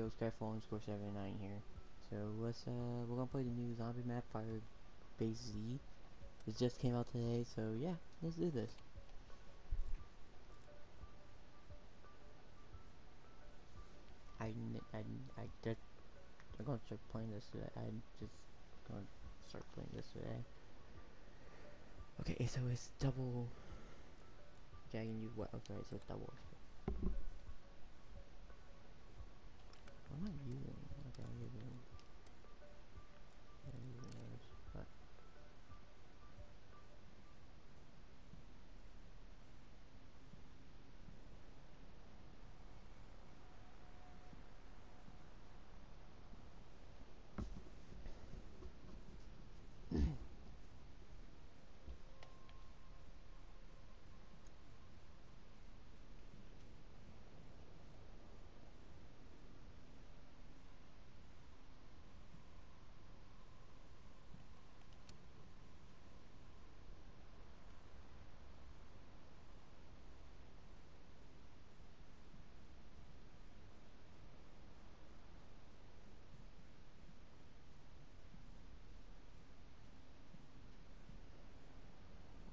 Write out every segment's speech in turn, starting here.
Yo Skyfall underscore 79 here. So let's uh we're gonna play the new zombie map Fire Base Z. It just came out today, so yeah, let's do this. I I I did I'm gonna start playing this today. I'm just gonna start playing this today. Okay, so it's double Dragon you what okay, so it's double what am I using? Okay, I'm using I'm using those. But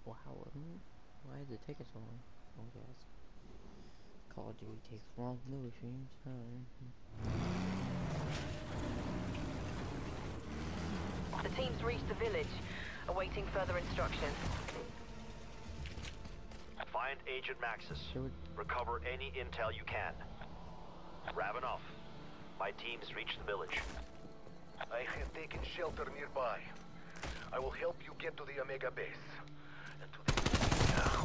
Wow, um, why does it take us so long? Oh yes. Call of Duty takes long military time. The team's reached the village, awaiting further instructions. Find Agent Maxis. So Recover any intel you can. Ravenov, my team's reached the village. I have taken shelter nearby. I will help you get to the Omega base. And to the... Ah, hold that prisoner.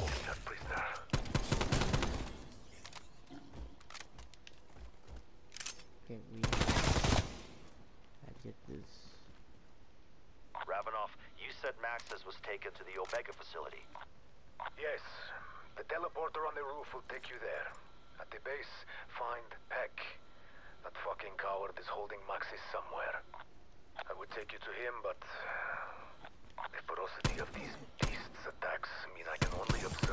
Okay, we I get this. Ravenov, you said Maxis was taken to the Omega facility. Yes, the teleporter on the roof will take you there. At the base, find Peck. That fucking coward is holding Maxis somewhere. I would take you to him, but... The ferocity of these beasts' attacks mean I can only observe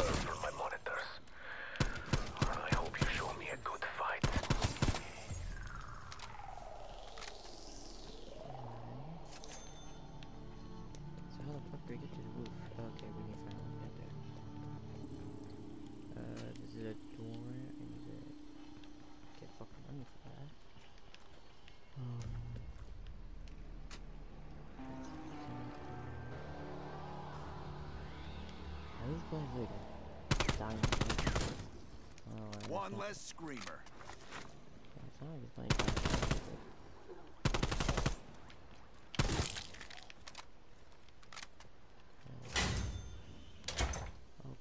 Oh,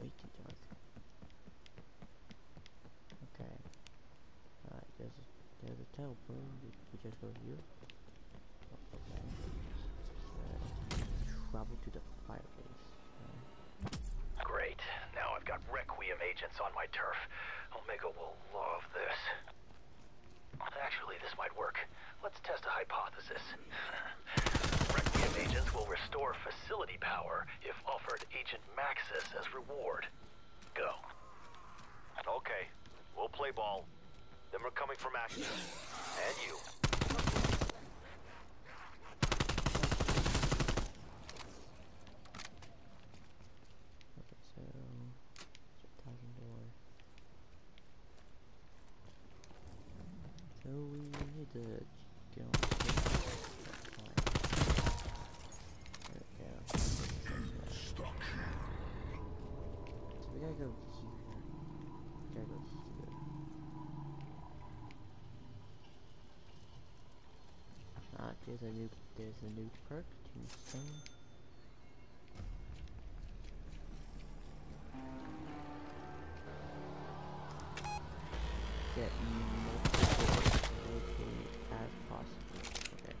way too dark. Okay. Alright, there's there's a we just go here. Oh, okay. Uh, travel to the firebase. Uh, Great. Now I've got Requiem agents on my turf. Omega will love this. Actually, this might work. Let's test a hypothesis. Requiem agents will restore facility power if offered Agent Maxis as reward. Go. Okay. We'll play ball. Then Maxis. And you. So we need to get on. There we go. Stuck. So we gotta go here. Gotta go here. Ah, there's a new there's a new perk, tombstone. Get multiple as possible. Okay.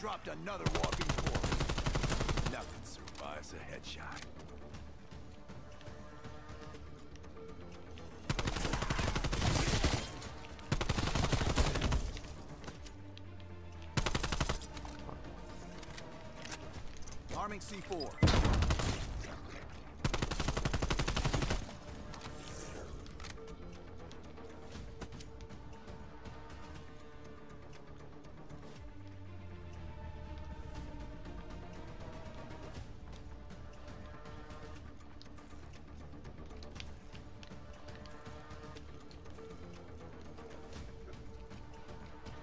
Dropped another walking corpse. Nothing survives a headshot. Arming C4.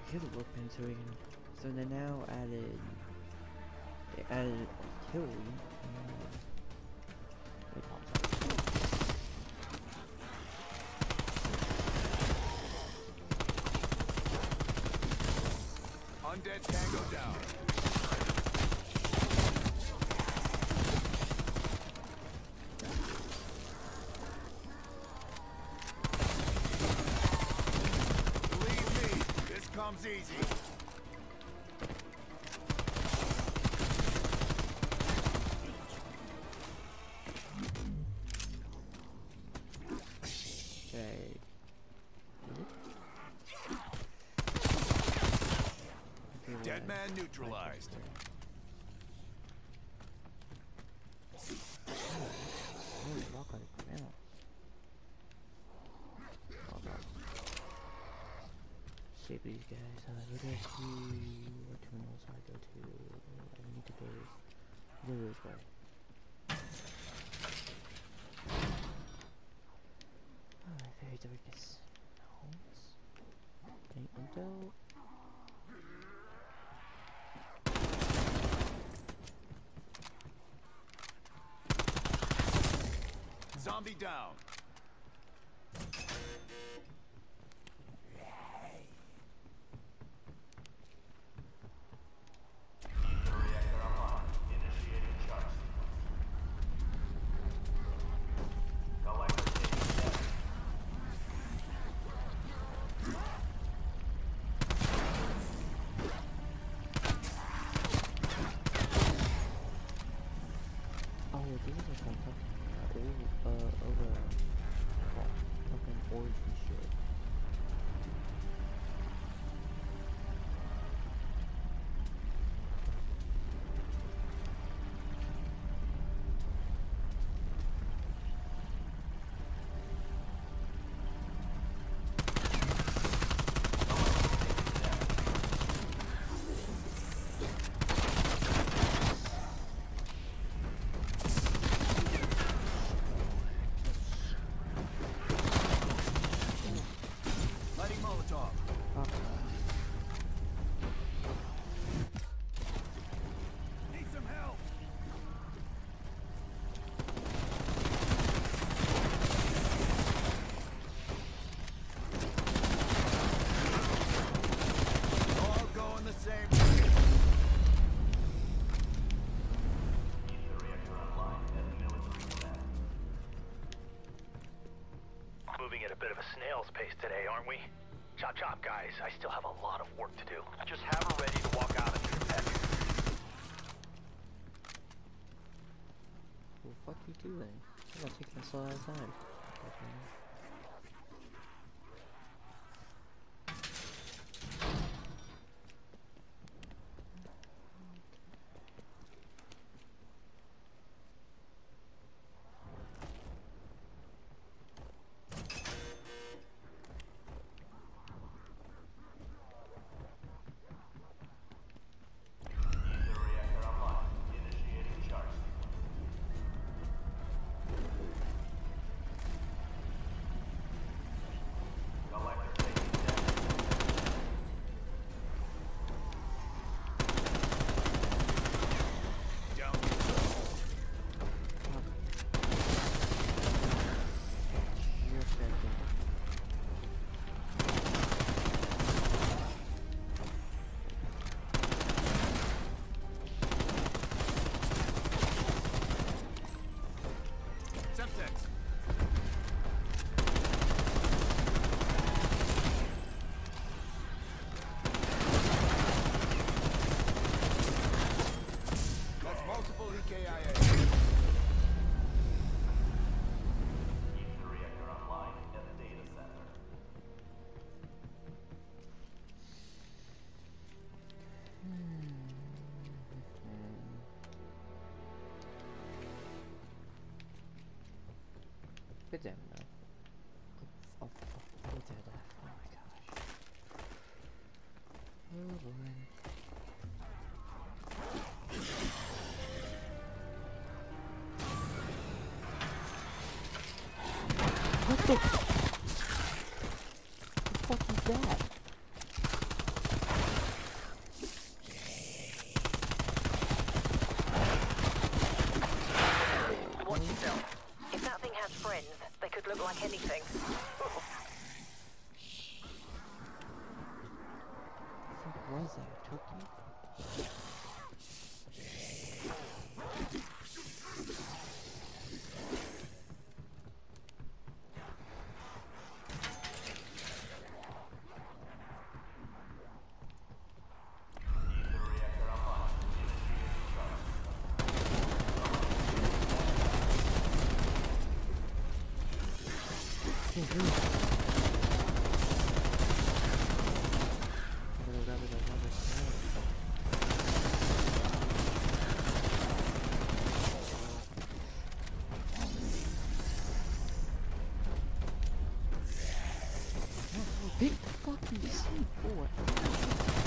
Here's a workbench so we can. So they now added. They added up. Undead Tango down. Neutralized. Oh. Save these guys. Uh, where do see what terminals I go to? I need to go this way. Alright, very darkness. Homes. Any intel? Zombie down. Today, aren't we? Chop chop, guys. I still have a lot of work to do. I just have her ready to walk out of here, Peck. Well, fuck you too then. I'm gonna take this a lot of time. Down. Just second. Semtex. Oh, oh, oh, that. Oh my gosh. Oh boy. What the? The fuck is that? look like anything. What was that? Turkey? Can't do it. Gotta grab it, gotta grab it. Oh, Big fucking C4. Frag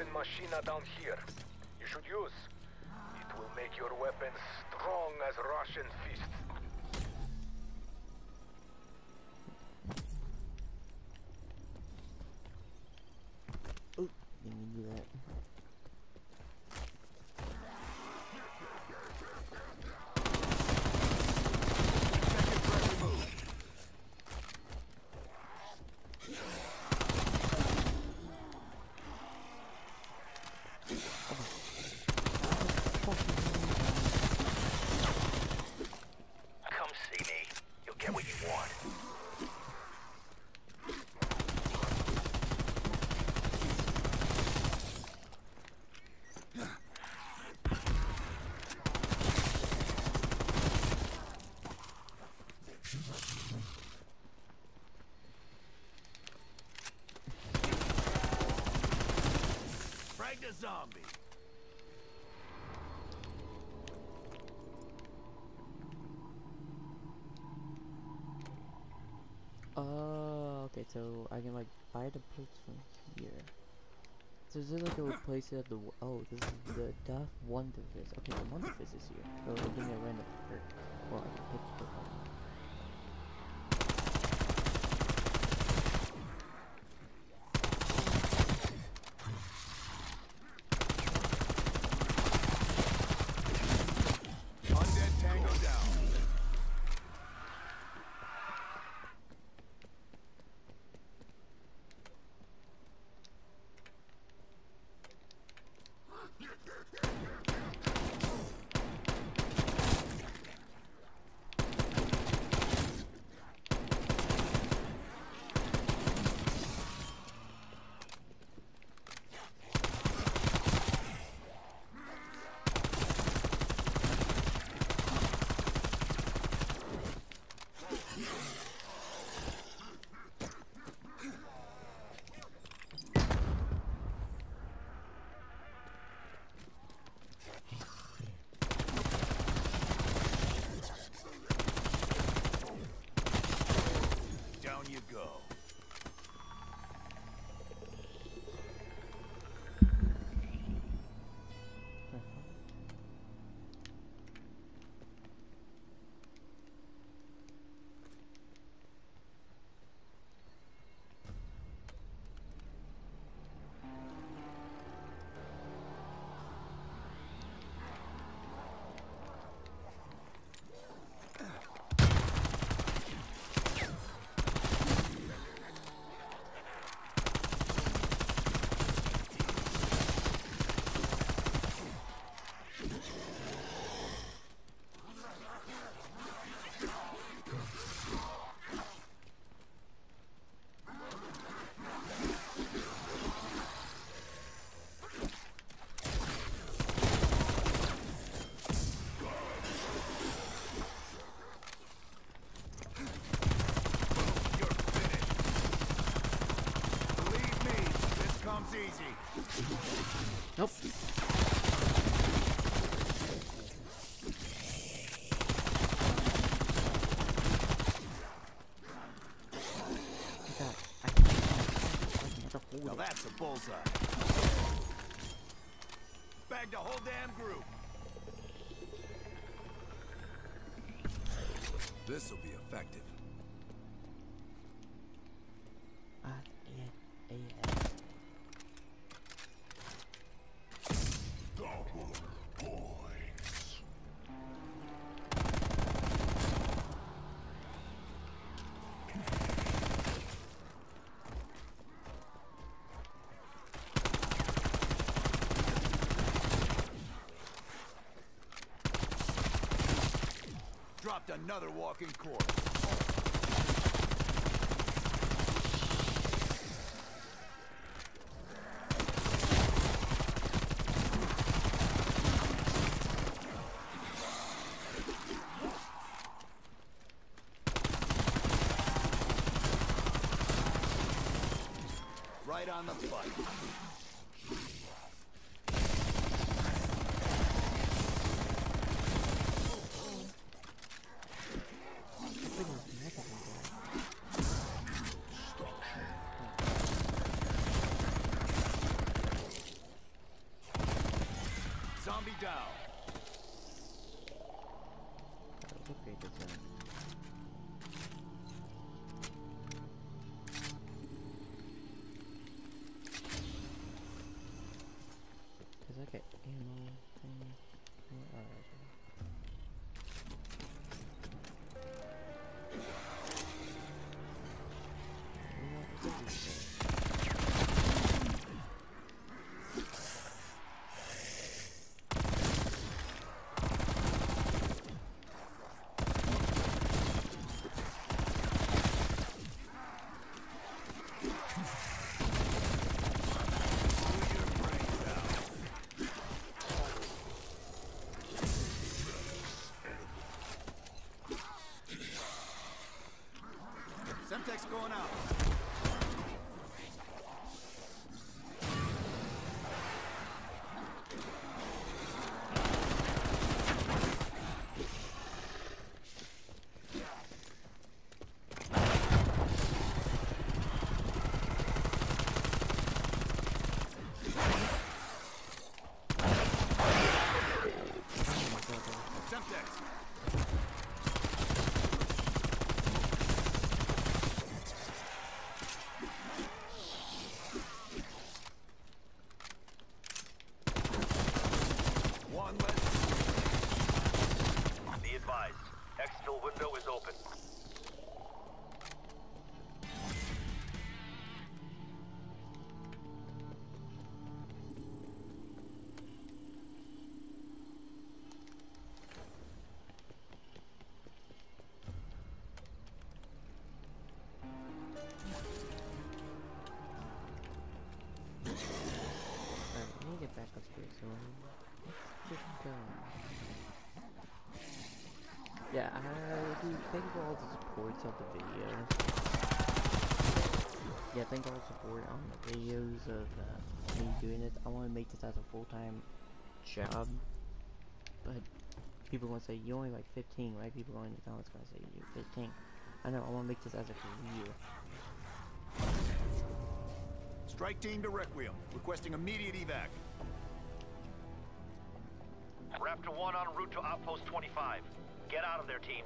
weapon machina down here. You should use. It will make your weapons strong as Russian fists. Oh, didn't mean to do that. Second threat removed. Come see me. You'll get what you want. Frag the zombie. Oh, okay, so I can like buy the plates from here. So is it like a place at the oh this is the Duff Wunderfizz. Okay, the Wunderfizz is here. So give me a random perk. Well, I can pick the perk bullseye. Bagged the whole damn group. This'll be effective. Another walking corpse. Right on the butt. I get ammo thing. Where are they? What is this? Semtex going out. Semtex. One less. Be advised, exfil window is open. Supports of the videos. Yeah, thank you all the support on the videos of uh, me doing this. I want to make this as a full-time job, but people gonna say you only like 15, right? People going in the comments gonna say you're 15. I know. I want to make this as a career. Strike team to Requiem, requesting immediate evac. Raptor 1 en route to Outpost 25. Get out of there, team.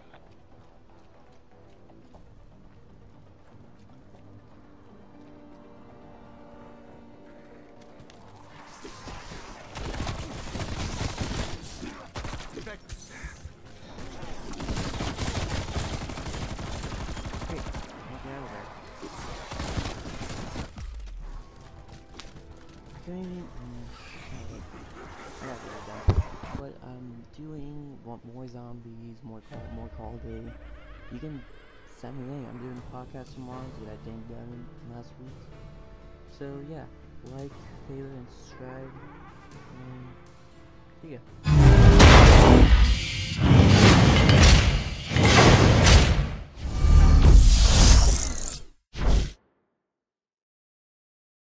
Done. But um, I'm doing want more zombies, more call, more Call Day. You can send me in. I'm doing a podcast tomorrow. Did I didn't done last week. So yeah, like, favorite, and subscribe. And see ya.